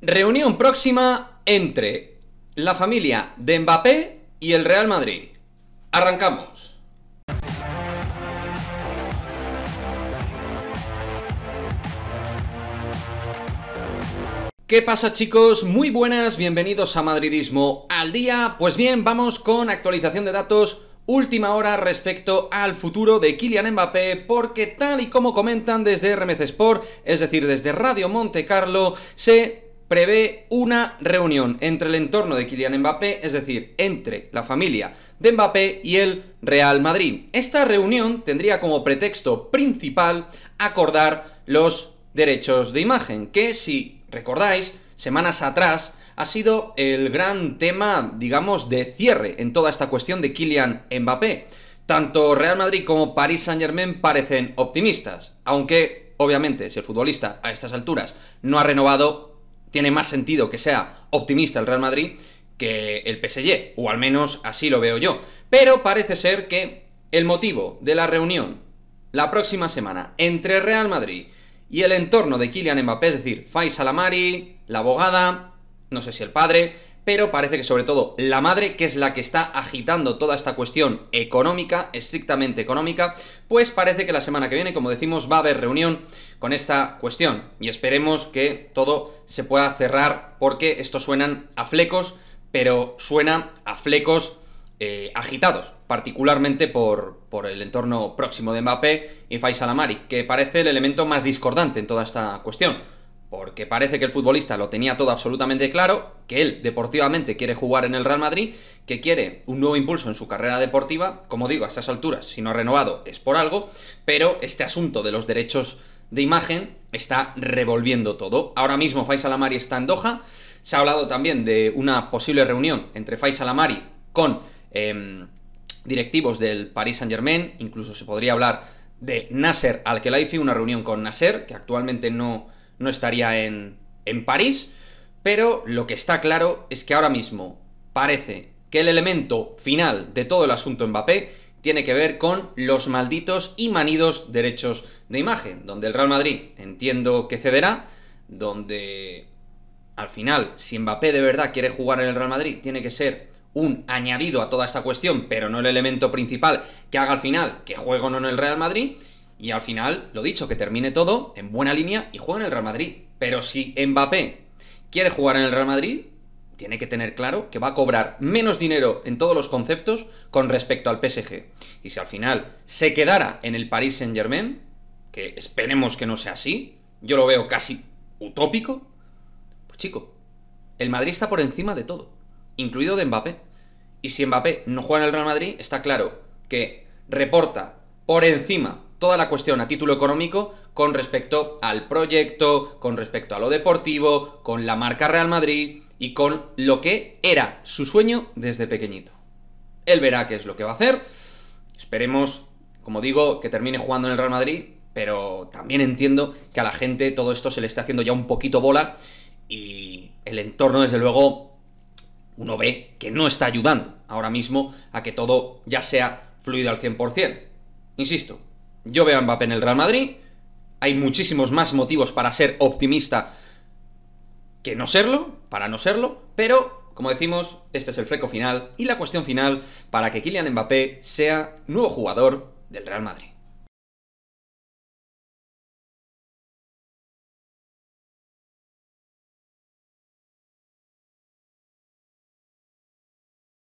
Reunión próxima entre la familia de Mbappé y el Real Madrid. Arrancamos. ¿Qué pasa chicos? Muy buenas, bienvenidos a Madridismo al día. Pues bien, vamos con actualización de datos última hora respecto al futuro de Kylian Mbappé, porque tal y como comentan desde RMC Sport, es decir, desde Radio Monte Carlo, se prevé una reunión entre el entorno de Kylian Mbappé, es decir, entre la familia de Mbappé y el Real Madrid. Esta reunión tendría como pretexto principal acordar los derechos de imagen, que si recordáis, semanas atrás ha sido el gran tema, digamos, de cierre en toda esta cuestión de Kylian Mbappé. Tanto Real Madrid como Paris Saint-Germain parecen optimistas, aunque, obviamente, si el futbolista a estas alturas no ha renovado, tiene más sentido que sea optimista el Real Madrid que el PSG, o al menos así lo veo yo. Pero parece ser que el motivo de la reunión la próxima semana entre Real Madrid y el entorno de Kylian Mbappé, es decir, Faisal Amari, la abogada, no sé si el padre, pero parece que sobre todo la madre, que es la que está agitando toda esta cuestión económica, estrictamente económica, pues parece que la semana que viene, como decimos, va a haber reunión con esta cuestión. Y esperemos que todo se pueda cerrar porque estos suenan a flecos, pero suena a flecos eh, agitados, particularmente por, por, el entorno próximo de Mbappé y Faisal Amari, que parece el elemento más discordante en toda esta cuestión porque parece que el futbolista lo tenía todo absolutamente claro, que él deportivamente quiere jugar en el Real Madrid, que quiere un nuevo impulso en su carrera deportiva, como digo, a estas alturas, si no ha renovado es por algo, pero este asunto de los derechos de imagen está revolviendo todo. Ahora mismo Faisal Amari está en Doha, se ha hablado también de una posible reunión entre Faisal Amari con em, directivos del Paris Saint Germain, incluso se podría hablar de Nasser Al-Khelaifi, una reunión con Nasser, que actualmente no no estaría en, en París, pero lo que está claro es que ahora mismo parece que el elemento final de todo el asunto Mbappé tiene que ver con los malditos y manidos derechos de imagen, donde el Real Madrid entiendo que cederá, donde al final, si Mbappé de verdad quiere jugar en el Real Madrid, tiene que ser un añadido a toda esta cuestión, pero no el elemento principal que haga al final que juegue o no en el Real Madrid, y al final, lo dicho, que termine todo en buena línea y juegue en el Real Madrid. Pero si Mbappé quiere jugar en el Real Madrid, tiene que tener claro que va a cobrar menos dinero en todos los conceptos con respecto al PSG. Y si al final se quedara en el Paris Saint Germain, que esperemos que no sea así, yo lo veo casi utópico, pues chico, el Madrid está por encima de todo, incluido de Mbappé. Y si Mbappé no juega en el Real Madrid, está claro que reporta por encima toda la cuestión a título económico con respecto al proyecto, con respecto a lo deportivo, con la marca Real Madrid y con lo que era su sueño desde pequeñito. Él verá qué es lo que va a hacer. Esperemos, como digo, que termine jugando en el Real Madrid, pero también entiendo que a la gente todo esto se le está haciendo ya un poquito bola y el entorno, desde luego, uno ve que no está ayudando ahora mismo a que todo ya sea fluido al 100%. Insisto, yo veo a Mbappé en el Real Madrid. Hay muchísimos más motivos para ser optimista que no serlo, para no serlo, pero como decimos, este es el fleco final y la cuestión final para que Kylian Mbappé sea nuevo jugador del Real Madrid.